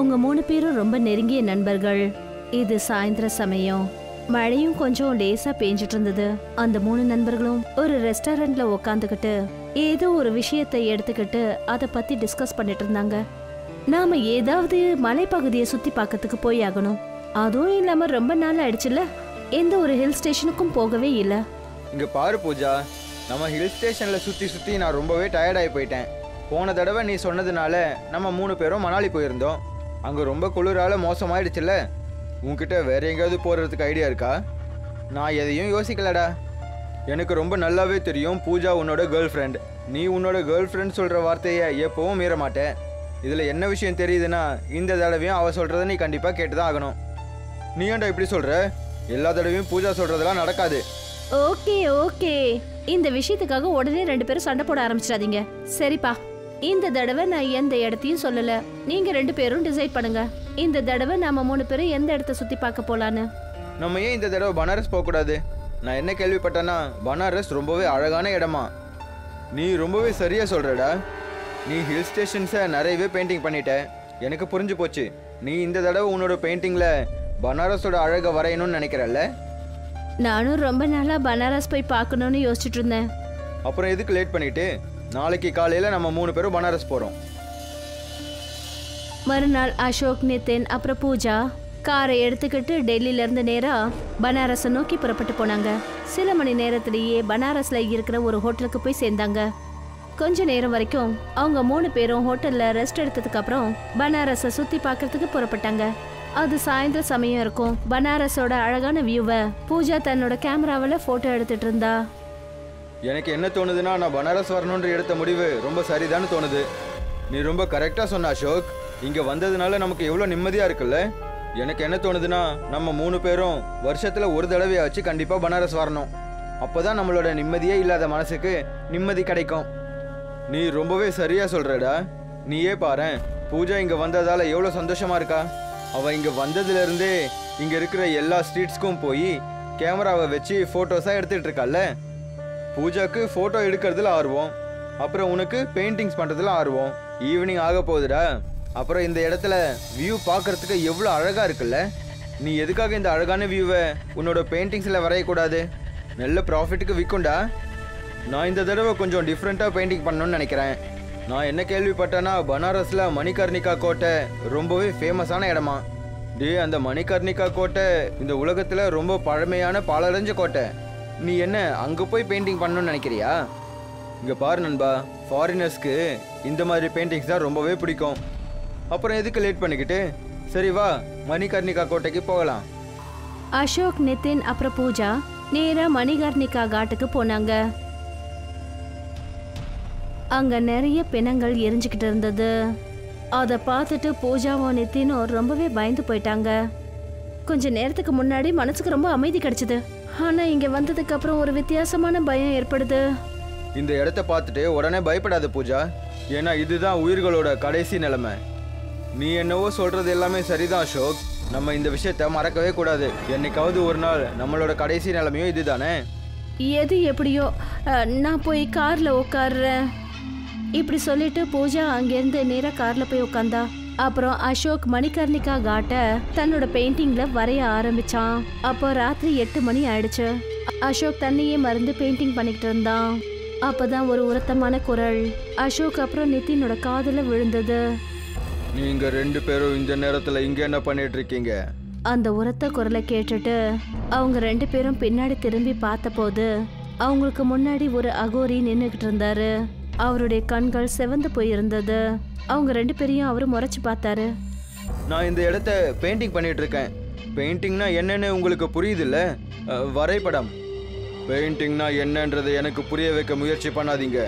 அவங்க மூணு பேரும் ரொம்ப நெருங்கிய நண்பர்கள். இது சாயந்தர சமயம். மழையும் கொஞ்சம் லேசா பேஞ்சிட்டு இருந்தது. அந்த மூணு நண்பர்களும் ஒரு ரெஸ்டாரண்ட்ல உக்காந்துக்கிட்டு ஏதோ ஒரு விஷயத்தை எடுத்துக்கிட்டு அதை பத்தி டிஸ்கஸ் பண்ணிட்டு இருந்தாங்க. நாம ஏதாவது மலைப்பகுதியை சுத்தி பார்க்கறதுக்கு போய் ஆகணும். அதுவும் இல்லாம ரொம்ப நாள் ஆயிடுச்சுல எந்த ஒரு ஹில் ஸ்டேஷனுக்கும் போகவே இல்ல. இங்க பாரு பூஜா நம்ம ஹில் ஸ்டேஷன்ல சுத்தி சுத்தி நான் ரொம்பவே டயர்டாகி போயிட்டேன். போன தடவை நீ சொன்னதுனால நம்ம மூணு பேரும் மணாலி போயிருந்தோம். அங்கே ரொம்ப குளிரால மோசமாயிடுச்சுல்ல? உன்கிட்ட வேற எங்கேயாவது போடுறதுக்கு ஐடியா இருக்கா? நான் எதையும் யோசிக்கலடா. எனக்கு ரொம்ப நல்லாவே தெரியும் பூஜா உன்னோட கேர்ள் ஃப்ரெண்ட் நீ உன்னோட கேர்ள் ஃப்ரெண்ட் சொல்கிற வார்த்தையை எப்போவும் மீற மாட்டேன் இதில் என்ன விஷயம் தெரியுதுன்னா இந்த தடவையும் அவள் சொல்கிறத நீ கண்டிப்பாக கேட்டு தான் ஆகணும். நீ ஏன்டா இப்படி சொல்கிற எல்லா தடவையும் பூஜா சொல்கிறதெல்லாம் நடக்காது. Okay okay. இந்த விஷயத்துக்காக உடனே ரெண்டு பேரும் சண்டை போட ஆரம்பிச்சிடாதீங்க. சரிப்பா. இந்த தடவை நான் எந்த இடத்தையும் சொல்லல. நீங்க ரெண்டு பேரும் டிசைட் பண்ணுங்க. இந்த தடவை நாம மூணு பேரும் எந்த இடத்த சுத்தி பார்க்க போலான்னு? நம்ம ஏன் இந்த தடவை பனாரஸ் போகக்கூடாது நான் என்ன கேள்விப்பட்டேன்னா பனாரஸ் ரொம்பவே அழகான இடமா? நீ ரொம்பவே சரியா சொல்றடா. நீ ஹில் ஸ்டேஷன்ஸை நிறையவே பெயிண்டிங் பண்ணிட்ட. எனக்கு புரிஞ்சு போச்சு. நீ இந்த தடவை உன்னோட பெயிண்டிங்ல பனாரஸோட அழகை வரையணும்னு நினைக்கிறல்ல? நானும் ரொம்ப நாளா பனாரஸ் போய் பார்க்கணும்னு யோசிச்சுட்டு இருந்தேன். அப்புறம் எதுக்கு லேட் பண்ணிட்டு? நாளைக்கு காலையில நம்ம மூணு பேரும் பனாரஸ் போறோம். மறுநாள் அசோக் நிதின் அப்புறம் பூஜா. காரை எடுத்துக்கிட்டு டெல்லியில இருந்து நேரா பனாரஸை நோக்கி புறப்பட்டு போனாங்க. சில மணி நேரத்திலேயே பனாரஸ்ல இருக்கிற ஒரு ஹோட்டலுக்கு போய் சேர்ந்தாங்க. கொஞ்ச நேரம் வரைக்கும் அவங்க மூணு பேரும் ஹோட்டல்ல ரெஸ்ட் எடுத்ததுக்கு அப்புறம் பனாரஸை சுத்தி பார்க்கறதுக்கு புறப்பட்டாங்க. அது சாயந்தர சமயம் இருக்கும். பனாரஸோட அழகான வியூவை பூஜா தன்னோட கேமராவில் ஃபோட்டோ எடுத்துட்டு இருந்தா. எனக்கு என்ன தோணுதுன்னா நான் பனாரஸ் வரணுன்ற எடுத்த முடிவு ரொம்ப சரிதான்னு தோணுது. நீ ரொம்ப கரெக்டாக சொன்ன அசோக். இங்கே வந்ததுனால நமக்கு எவ்வளோ நிம்மதியாக இருக்குல்ல? எனக்கு என்ன தோணுதுன்னா நம்ம மூணு பேரும் வருஷத்தில் ஒரு தடவையாச்சு கண்டிப்பாக பனாரஸ் வரணும். அப்போ தான் நம்மளோட நிம்மதியே இல்லாத மனசுக்கு நிம்மதி கிடைக்கும். நீ ரொம்பவே சரியாக சொல்கிறடா நீயே பாரு பூஜா இங்கே வந்ததால் எவ்வளோ சந்தோஷமாக இருக்கா? அவள் இங்கே வந்ததுலேருந்தே இங்கே இருக்கிற எல்லா ஸ்ட்ரீட்ஸ்க்கும் போய் கேமராவை வச்சு ஃபோட்டோஸாக எடுத்துகிட்டு இருக்காள்ல? பூஜாக்கு போட்டோ எடுக்கிறதுல ஆர்வம். அப்புறம் உனக்கு பெயிண்டிங்ஸ் பண்றதுல ஆர்வம். ஈவினிங் ஆக போகுதுடா. அப்புறம் இந்த இடத்துல வியூ பார்க்கறதுக்கு எவ்வளோ அழகா இருக்குல்ல? நீ எதுக்காக இந்த அழகான வியூவை உன்னோட பெயிண்டிங்ஸில் வரையக்கூடாது? நல்ல ப்ராஃபிட்டுக்கு விற்கும்டா நான் இந்த தடவை கொஞ்சம் டிஃப்ரெண்ட்டாக பெயிண்டிங் பண்ணணும்னு நினைக்கிறேன். நான் என்ன கேள்விப்பட்டேன்னா பனாரஸில் மணிகர்ணிகா கோட்டை ரொம்பவே ஃபேமஸான இடமா? டே அந்த மணிகர்ணிகா கோட்டை இந்த உலகத்தில் ரொம்ப பழமையான பாலடைஞ்ச கோட்டை. நீ என்ன அங்கே போய் பெயிண்டிங் பண்ணணும்னு நினைக்கிறியா? இங்கே பாரு நண்பா ஃபாரினர்ஸ்க்கு இந்த மாதிரி பெயிண்டிங்ஸ் தான் ரொம்பவே பிடிக்கும். அப்புறம் எதுக்கு லேட் பண்ணிக்கிட்டு? சரி வா மணிகர்ணிகா கோட்டைக்கு போகலாம். அசோக் நிதின் அப்புறம் பூஜா நேரா மணிகர்ணிகா காட்டுக்கு போனாங்க. அங்க நிறைய பிணங்கள் எரிஞ்சுக்கிட்டு இருந்தது. அதை பார்த்துட்டு பூஜாவும் நித்தினும் ரொம்பவே பயந்து போயிட்டாங்க. கொஞ்ச நேரத்துக்கு முன்னாடி மனசுக்கு ரொம்ப அமைதி கிடைச்சது. ஆனா இங்க வந்ததுக்கு அப்புறம் ஒரு வித்தியாசமான பயம் ஏற்படுது. இந்த இடத்த பார்த்துட்டு உடனே பயப்படாத பூஜா. ஏன்னா இதுதான் உயிர்களோட கடைசி நிலைமை. நீ என்னவோ சொல்றது எல்லாமே சரிதான் அசோக். நம்ம இந்த விஷயத்த மறக்கவே கூடாது. என்னைக்காவது ஒரு நாள் நம்மளோட கடைசி நிலைமையும் இதுதானே? எது எப்படியோ நான் போய் கார்ல உட்கார்றேன். இப்படி சொல்லிட்டு பூஜா அங்கேருந்து நேரா கார்ல போய் உட்காந்தா. அப்புறம் அசோக் மணிகர்ணிகா காட்டை தன்னோட பெயிண்டிங்ல வரைய ஆரம்பிச்சான். அப்போ ராத்திரி எட்டு மணி ஆயிடுச்சு. அசோக் தன்னையே மறந்து பெயிண்டிங் பண்ணிக்கிட்டு இருந்தான். அப்பதான் ஒரு உரத்தமான குரல். அசோக் அப்புறம் நிதினோட காதுல விழுந்தது. நீங்க ரெண்டு பேரும் இந்த நேரத்துல இங்க என்ன பண்ணிட்டு இருக்கீங்க? அந்த உரத்த குரலை கேட்டுட்டு அவங்க ரெண்டு பேரும் பின்னாடி திரும்பி பார்த்தபோது அவங்களுக்கு முன்னாடி ஒரு அகோரி நின்றுக்கிட்டு இருந்தாரு. அவருடைய கண்கள் செவந்து போயிருந்தது. அவங்க ரெண்டு பேரையும் அவரு முறைச்சு பார்த்தாரு. நான் இந்த இடத்த பெயிண்டிங் பண்ணிட்டு இருக்கேன் பெயிண்டிங்னா என்னன்னு உங்களுக்கு புரியுதுல்ல? வரைபடம். பெயிண்டிங்னா என்னன்றது எனக்கு புரிய வைக்க முயற்சி பண்ணாதீங்க.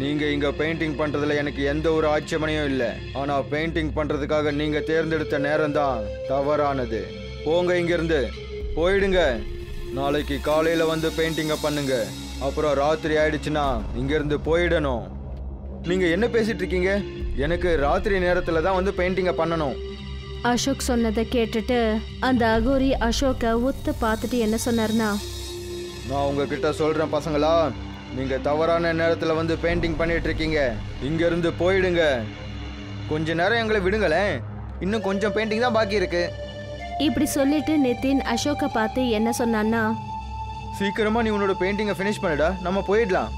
நீங்க இங்க பெயிண்டிங் பண்றதுல எனக்கு எந்த ஒரு ஆட்சேபனையும் இல்லை. ஆனா பெயிண்டிங் பண்றதுக்காக நீங்க தேர்ந்தெடுத்த நேரம் தான் தவறானது. போங்க இங்கிருந்து. போயிடுங்க. நாளைக்கு காலையில வந்து பெயிண்டிங்க பண்ணுங்க. அப்புறம் ராத்திரி ஆயிடுச்சுன்னா இங்கிருந்து போயிடணும். நீங்க என்ன பேசிட்டு இருக்கீங்க எனக்கு ராத்திரி நேரத்துல தான் வந்து பெயிண்டிங்கை பண்ணணும். அசோக் சொன்னதை கேட்டுட்டு அந்த அகோரி அசோக்கை உத்து பார்த்துட்டு என்ன சொன்னாருன்னா நான் உங்ககிட்ட சொல்றேன் பசங்களா நீங்க தவறான நேரத்துல வந்து பெயிண்டிங் பண்ணிட்டு இருக்கீங்க இங்க இருந்து போயிடுங்க. கொஞ்ச நேரம் எங்களை விடுங்களேன். இன்னும் கொஞ்சம் பெயிண்டிங் தான் பாக்கி இருக்கு. இப்படி சொல்லிட்டு நிதின் அசோக்கை பார்த்து என்ன சொன்னான்னா சீக்கிரமா நீ உன்னோட பெயிண்டிங்கை ஃபினிஷ் பண்ணுடா. நம்ம போயிடலாம்.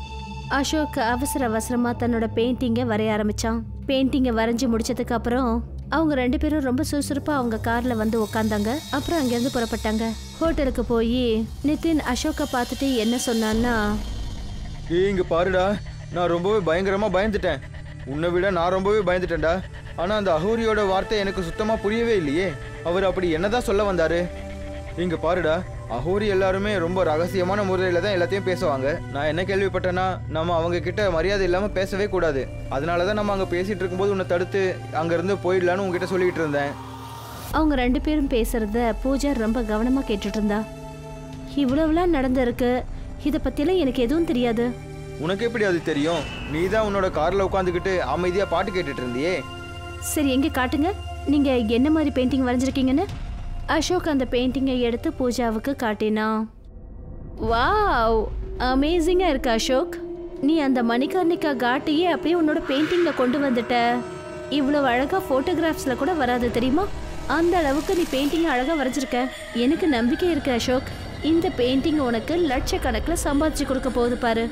அசோக் அவசர அவசரமா தன்னோட பெயிண்டிங்கை வரைய ஆரம்பிச்சான். பெயிண்டிங்கை வரைஞ்சி முடிச்சதுக்கு அப்புறம் அவங்க ரெண்டு பேரும் ரொம்ப சுறுசுறுப்பா அவங்க கார்ல வந்து உக்காந்தாங்க. அப்புறம் அங்கேருந்து புறப்பட்டாங்க. ஹோட்டலுக்கு போய் நிதின் அசோக்கை பார்த்துட்டு என்ன சொன்னான்னா இங்க பாருடா. நான் ரொம்பவே பயங்கரமா பயந்துட்டேன். உன்னை விட நான் ரொம்பவே பயந்துட்டேன்டா. ஆனா அந்த அகோரியோட வார்த்தை எனக்கு சுத்தமா புரியவே இல்லையே. அவர் அப்படி என்னதான் சொல்ல வந்தாரு? இங்க பாருடா. அகோரி எல்லாருமே ரொம்ப ரகசியமான முறையில தான் எல்லாத்தையும் பேசுவாங்க. நான் என்ன கேள்விப்பட்டேன்னா நம்ம அவங்க கிட்ட மரியாதை இல்லாம பேசவே கூடாது. அதனால தான் நம்ம அங்க பேசிட்டு இருக்கும்போது உன்னை தடுத்து அங்க இருந்து போயிடலான்னு உங்ககிட்ட சொல்லிட்டு இருந்தேன். அவங்க ரெண்டு பேரும் பேசுறத பூஜா ரொம்ப கவனமா கேட்டுட்டு இருந்தா. இவ்வளவுலாம் நடந்திருக்கு இதை பத்தியெல்லாம் எனக்கு எதுவும் தெரியாது. உனக்கு எப்படி அது தெரியும்? நீ தான் உன்னோட கார்ல உட்காந்துக்கிட்டு அமைதியா பாட்டு கேட்டுட்டு இருந்தியே. சரி எங்க காட்டுங்க. நீங்க என்ன மாதிரி பெயிண்டிங் வரைஞ்சிருக்கீங்கன்னு? அசோக் அந்த பெயிண்டிங்கை எடுத்து பூஜாவுக்கு காட்டினான் வாவ்! அமேசிங்காக இருக்கு அசோக். நீ அந்த மணிகர்ணிகா காட்டியே அப்படியே உன்னோட பெயிண்டிங்கில் கொண்டு வந்துட்ட. இவ்வளோ அழகாக ஃபோட்டோகிராஃப்ஸில் கூட வராது தெரியுமா? அந்த அளவுக்கு நீ பெயிண்டிங் அழகாக வரைஞ்சிருக்க. எனக்கு நம்பிக்கை இருக்கு அசோக். இந்த பெயிண்டிங் உனக்கு லட்சக்கணக்கில் சம்பாதிச்சு கொடுக்க போகுது பாரு.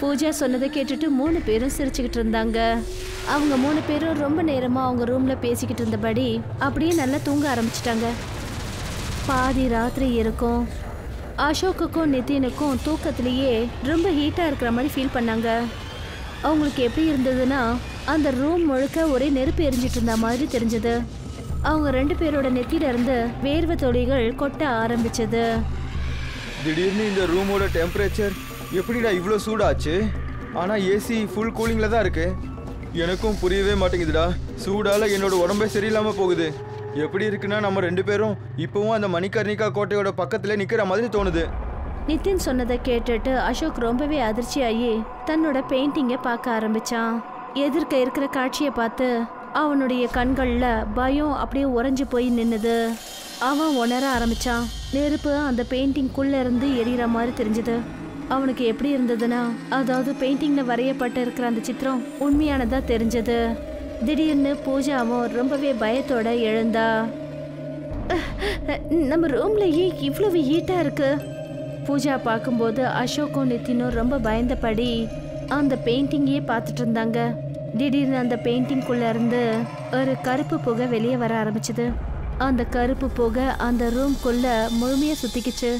பூஜா சொன்னதை கேட்டுட்டு மூணு பேரும் சிரிச்சுக்கிட்டு இருந்தாங்க. அவங்க மூணு பேரும் ரொம்ப நேரமாக அவங்க ரூமில் பேசிக்கிட்டு இருந்தபடி அப்படியே நல்லா தூங்க ஆரம்பிச்சிட்டாங்க. பாதி ராத்திரி இருக்கும். அசோக்குக்கும் நிதினுக்கும் தூக்கத்திலேயே ரொம்ப ஹீட்டாக இருக்கிற மாதிரி ஃபீல் பண்ணாங்க. அவங்களுக்கு எப்படி இருந்ததுன்னா அந்த ரூம் முழுக்க ஒரே நெருப்பு எரிஞ்சிட்டு இருந்த மாதிரி தெரிஞ்சது. அவங்க ரெண்டு பேரோட நெத்தியில இருந்து வேர்வை தொழிகள் கொட்ட ஆரம்பிச்சது. திடீர்னு இந்த ரூமோட டெம்பரேச்சர் எப்படிடா இவ்வளோ சூடாச்சு? ஆனால் ஏசி ஃபுல் கூலிங்கில் தான் இருக்கு. எனக்கும் புரியவே மாட்டேங்குதுடா. சூடால என்னோட உடம்பே சரியில்லாமல் போகுது. எப்படி இருக்குன்னா நம்ம ரெண்டு பேரும் இப்போவும் அந்த மணிகர்ணிகா கோட்டையோட பக்கத்துல நிற்கிற மாதிரி தோணுது. நிதின் சொன்னதை கேட்டுட்டு அசோக் ரொம்பவே அதிர்ச்சி ஆகி தன்னோட பெயிண்டிங்கை பார்க்க ஆரம்பிச்சான். எதிர்க்க இருக்கிற காட்சியை பார்த்து அவனுடைய கண்கள்ல பயம் அப்படியே உறைஞ்சு போய் நின்னுது. அவன் உணர ஆரம்பிச்சான். நெருப்பு அந்த பெயிண்டிங்குள்ள இருந்து எரியற மாதிரி தெரிஞ்சது. அவனுக்கு எப்படி இருந்ததுன்னா அதாவது பெயிண்டிங்ல வரையப்பட்டு இருக்கிற அந்த சித்திரம் உண்மையானதா தெரிஞ்சது. திடீர்னு பூஜாவும் ரொம்பவே பயத்தோட எழுந்தா. நம்ம ரூம்லயே இவ்வளவு ஹீட்டாக இருக்கு. பூஜா பார்க்கும்போது அசோக்கும் நித்தினும் ரொம்ப பயந்தபடி அந்த பெயிண்டிங்கையே பார்த்துட்டு இருந்தாங்க. திடீர்னு அந்த பெயிண்டிங்குள்ள இருந்து ஒரு கருப்பு புகை வெளியே வர ஆரம்பிச்சது. அந்த கருப்பு புகை அந்த ரூம்குள்ள முழுமையா சுத்திக்கிச்சு.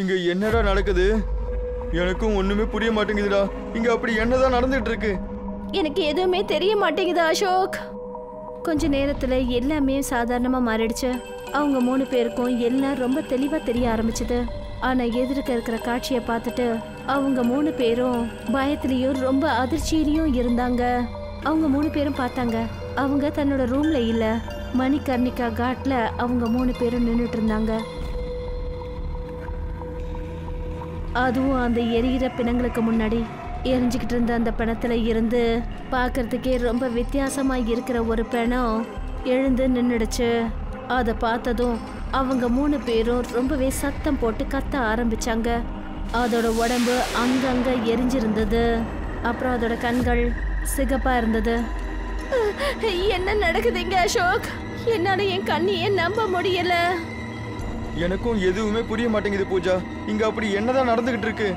இங்க என்னடா நடக்குது? எனக்கும் ஒண்ணுமே புரிய மாட்டேங்குதுடா. இங்க அப்படி என்னதான் நடந்துட்டு இருக்கு? எனக்கு எதுவுமே தெரிய மாட்டேங்குது அசோக். கொஞ்ச நேரத்துல எல்லாமே சாதாரணமா மாறிடுச்சு. அவங்க மூணு பேருக்கும் எல்லாம் ரொம்ப தெளிவா தெரிய ஆரம்பிச்சது. ஆனா எதிர்க்க இருக்கிற காட்சியை பார்த்துட்டு அவங்க மூணு பேரும் பயத்துலயும் ரொம்ப அதிர்ச்சியிலையும் இருந்தாங்க. அவங்க மூணு பேரும் பார்த்தாங்க. அவங்க தன்னோட ரூம்ல இல்ல. மணிகர்ணிகா காட்ல அவங்க மூணு பேரும் நின்றுட்டு இருந்தாங்க. அதுவும் அந்த எரியிற பிணங்களுக்கு முன்னாடி. எரிஞ்சுக்கிட்டு இருந்த அந்த பிணத்துல இருந்து பார்க்கறதுக்கே ரொம்ப வித்தியாசமா இருக்கிற ஒரு பிணம் எழுந்து நின்னுடுச்சு. அதை பார்த்ததும் அவங்க மூணு பேரும் ரொம்பவே சத்தம் போட்டு கத்த ஆரம்பிச்சாங்க. அதோட உடம்பு அங்கங்க எரிஞ்சிருந்தது. அப்புறம் அதோட கண்கள் சிகப்பா இருந்தது. என்ன நடக்குதுங்க அசோக்? என்னால என் கண்ணையே நம்ப முடியல. எனக்கும் எதுவுமே புரிய மாட்டேங்குது பூஜா. இங்க அப்படி என்னதான் நடந்துகிட்டு இருக்கு?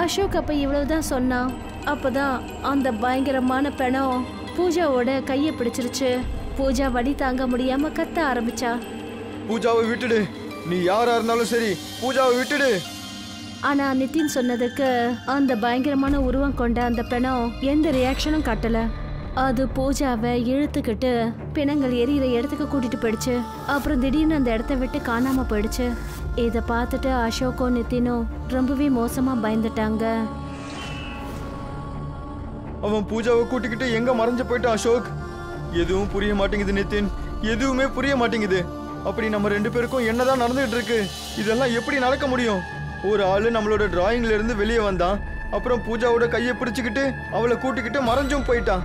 அசோக் அப்ப இவ்வளவுதான் சொன்னான் அப்பதான் அந்த பயங்கரமான பிணம் பூஜாவோட கையை பிடிச்சிருச்சு. பூஜா வலி தாங்க முடியாம கத்த ஆரம்பிச்சா. பூஜாவை விட்டுடு. நீ யாரா இருந்தாலும் சரி பூஜாவை விட்டுடு. ஆனா நிதின் சொன்னதுக்கு அந்த பயங்கரமான உருவம் கொண்ட அந்த பிணம் எந்த ரியாக்ஷனும் காட்டல. அது பூஜாவை இழுத்துக்கிட்டு பிணங்கள் எரியிற இடத்துக்கு கூட்டிட்டு போயிடுச்சு. அப்புறம் திடீர்னு அந்த இடத்த விட்டு காணாம போயிடுச்சு. இதை பார்த்துட்டு அசோக்கும் நித்தினும் ரொம்பவே மோசமா பயந்துட்டாங்க. அவன் பூஜாவை கூட்டிக்கிட்டு எங்க மறைஞ்சு போயிட்டான் அசோக்? எதுவும் புரிய மாட்டேங்குது நித்தின். எதுவுமே புரிய மாட்டேங்குது. அப்படி நம்ம ரெண்டு பேருக்கும் என்னதான் நடந்துகிட்டு இருக்கு? இதெல்லாம் எப்படி நடக்க முடியும்? ஒரு ஆளு நம்மளோட டிராயிங்ல இருந்து வெளியே வந்தான். அப்புறம் பூஜாவோட கையை பிடிச்சுக்கிட்டு அவளை கூட்டிக்கிட்டு மறைஞ்சும் போயிட்டான்.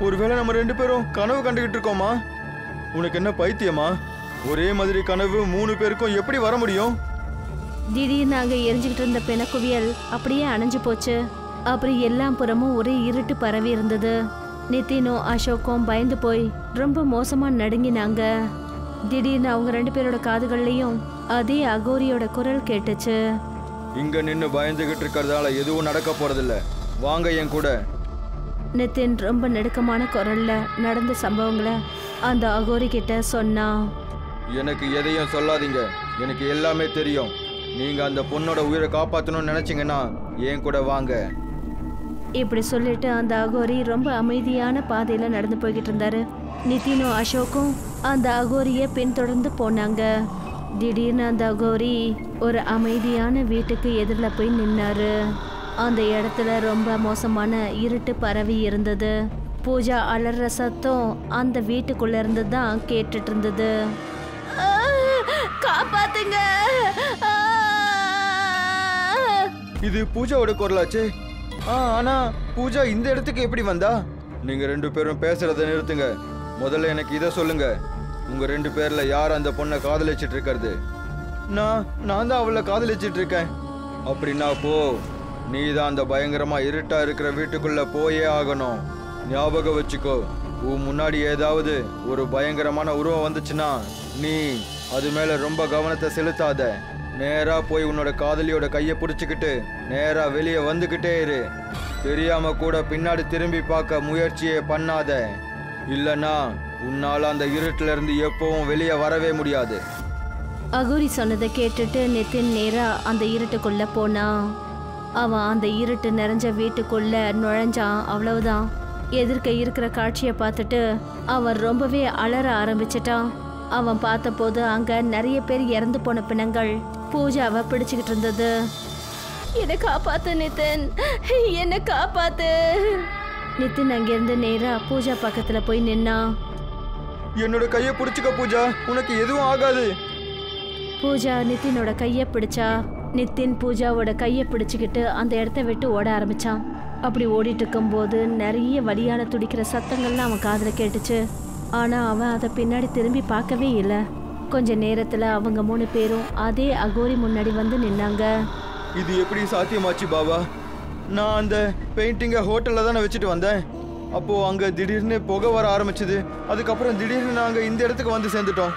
ஒருவேளை நம்ம ரெண்டு பேரும் கனவு கண்டுகிட்டு இருக்கோமா? உனக்கு என்ன பைத்தியமா? ஒரே மாதிரி கனவு மூணு பேருக்கும் எப்படி வர முடியும்? திடீர்னு அங்க எரிஞ்சுக்கிட்டு இருந்த பிணக்குவியல் அப்படியே அணைஞ்சு போச்சு. அப்புறம் எல்லா புறமும் ஒரே இருட்டு பரவி இருந்தது. நிதினும் அசோக்கும் பயந்து போய் ரொம்ப மோசமா நடுங்கினாங்க. திடீர்னு அவங்க ரெண்டு பேரோட காதுகள்லயும் அதே அகோரியோட குரல் கேட்டுச்சு. இங்க நின்னு பயந்துகிட்டு இருக்கிறதால எதுவும் நடக்க போறதில்ல. வாங்க என் கூட. நிதின் ரொம்ப நெருக்கமான குரல்ல நடந்த சம்பவங்களை அந்த அகோரி கிட்ட சொன்னான் எனக்கு எதையும் சொல்லாதீங்க. எனக்கு எல்லாமே தெரியும். நீங்க அந்த பொண்ணோட உயிரை காப்பாத்தணும்னு நினைச்சீங்கன்னா என் கூட வாங்க. இப்படி சொல்லிட்டு அந்த அகோரி ரொம்ப அமைதியான பாதையில நடந்து போய்கிட்டு இருந்தாரு. நிதினும் அசோக்கும் அந்த அகோரியை பின்தொடர்ந்து போனாங்க. திடீர்னு அந்த அகோரி ஒரு அமைதியான வீட்டுக்கு எதிரில் போய் நின்னாரு. அந்த இடத்துல ரொம்ப மோசமான இருட்டு பரவி இருந்தது. பூஜா அலற சத்தம் அந்த வீட்டுக்குள்ள இருந்து தான் கேட்டுட்டு இருந்தது. காப்பாத்துங்க! இது பூஜாவோட குரலாச்சே. ஆ ஆனா பூஜா இந்த இடத்துக்கு எப்படி வந்தா? நீங்க ரெண்டு பேரும் பேசுறத நிறுத்துங்க. முதல்ல எனக்கு இதை சொல்லுங்க. உங்க ரெண்டு பேர்ல யார் அந்த பொண்ணை காதலிச்சிட்டு இருக்கிறது? நான் நான் தான் அவளை காதலிச்சிட்டு இருக்கேன். அப்படின்னா போ. நீ தான் அந்த பயங்கரமா இருட்டா இருக்கிற வீட்டுக்குள்ள போயே ஆகணும். ஞாபகம் வச்சுக்கோ உன் முன்னாடி ஏதாவது ஒரு பயங்கரமான உருவம் வந்துச்சுன்னா நீ அது மேல ரொம்ப கவனத்தை செலுத்தாத. நேரா போய் உன்னோட காதலியோட கையை பிடிச்சிக்கிட்டு நேரா வெளியே வந்துகிட்டே இரு. தெரியாம கூட பின்னாடி திரும்பி பார்க்க முயற்சியே பண்ணாத. இல்லனா உன்னால அந்த இருட்டுல இருந்து எப்பவும் வெளியே வரவே முடியாது. அகூரி சொன்னதை கேட்டுட்டு நிதின் நேரா அந்த இருட்டுக்குள்ள போனா அவன் அந்த இருட்டு நிறைஞ்ச வீட்டுக்குள்ள நுழைஞ்சான் அவ்வளவுதான். எதிர்க்க இருக்கிற காட்சியை பார்த்துட்டு அவன் ரொம்பவே அலற ஆரம்பிச்சிட்டான் அவன் பார்த்தபோது அங்க நிறைய பேர் இறந்து போன பிணங்கள். பூஜாவை பிடிச்சுக்கிட்டு இருந்தது. என்னை காப்பாத்து நிதின் என்னை காப்பாத்து. நிதின் அங்கிருந்து நேரா பூஜா பக்கத்துல போய் நின்னான் என்னோட கையை பிடிச்சிக்க பூஜா. உனக்கு எதுவும் ஆகாது. பூஜா நிதினோட கையை பிடிச்சா. நித்தின் பூஜாவோட கையை பிடிச்சிக்கிட்டு அந்த இடத்த விட்டு ஓட ஆரம்பித்தான் அப்படி ஓடிட்டு இருக்கும்போது நிறைய வழியால் துடிக்கிற சத்தங்கள்லாம் அவன் காதில் கேட்டுச்சு. ஆனால் அவன் அதை பின்னாடி திரும்பி பார்க்கவே இல்லை. கொஞ்ச நேரத்தில் அவங்க மூணு பேரும் அதே அகோரி முன்னாடி வந்து நின்னாங்க. இது எப்படி சாத்தியமாச்சு பாபா நான் அந்த பெயிண்டிங்கை ஹோட்டலில் தானே வச்சுட்டு வந்தேன். அப்போது அங்கே திடீர்னு புகை வர ஆரம்பிச்சது. அதுக்கப்புறம் திடீர்னு நாங்கள் இந்த இடத்துக்கு வந்து சேர்ந்துட்டோம்.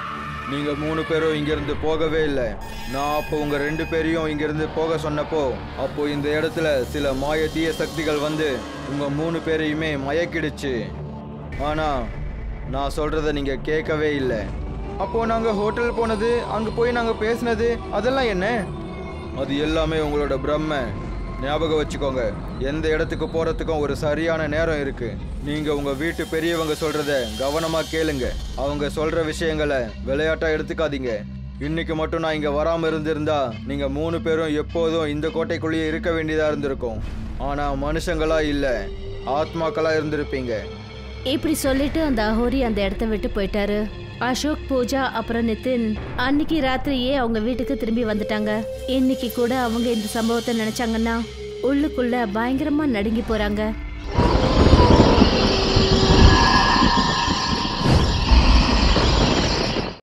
நீங்கள் மூணு பேரும் இங்கேருந்து போகவே இல்லை. நான் அப்போ உங்கள் ரெண்டு பேரையும் இங்கேருந்து போக சொன்னப்போ அப்போ இந்த இடத்துல சில மாய தீய சக்திகள் வந்து உங்கள் மூணு பேரையுமே மயக்கிடுச்சு. ஆனால் நான் சொல்கிறத நீங்கள் கேட்கவே இல்லை. அப்போது நாங்கள் ஹோட்டல் போனது அங்கே போய் நாங்கள் பேசினது அதெல்லாம் என்ன? அது எல்லாமே உங்களோட பிரம்ம. ஞாபகம் வச்சுக்கோங்க. எந்த இடத்துக்கு போகிறதுக்கும் ஒரு சரியான நேரம் இருக்குது நீங்க உங்க வீட்டு பெரியவங்க சொல்றத கவனமா கேளுங்க. அவங்க சொல்ற விஷயங்களை விளையாட்டா எடுத்துக்காதீங்க. இன்னைக்கு மட்டும் நான் இங்க வராம இருந்திருந்தா நீங்க மூணு பேரும் எப்போதும் இந்த கோட்டைக்குள்ளேயே இருக்க வேண்டியதா இருந்திருக்கும். ஆனா மனுஷங்களா இல்ல ஆத்மாக்களா இருந்திருப்பீங்க. இப்படி சொல்லிட்டு அந்த அஹோரி அந்த இடத்த விட்டு போயிட்டாரு. அசோக் பூஜா அப்புறம் நிதின் அன்னைக்கு ராத்திரியே அவங்க வீட்டுக்கு திரும்பி வந்துட்டாங்க. இன்னைக்கு கூட அவங்க இந்த சம்பவத்தை நினைச்சாங்கன்னா உள்ளுக்குள்ள பயங்கரமா நடுங்கி போறாங்க.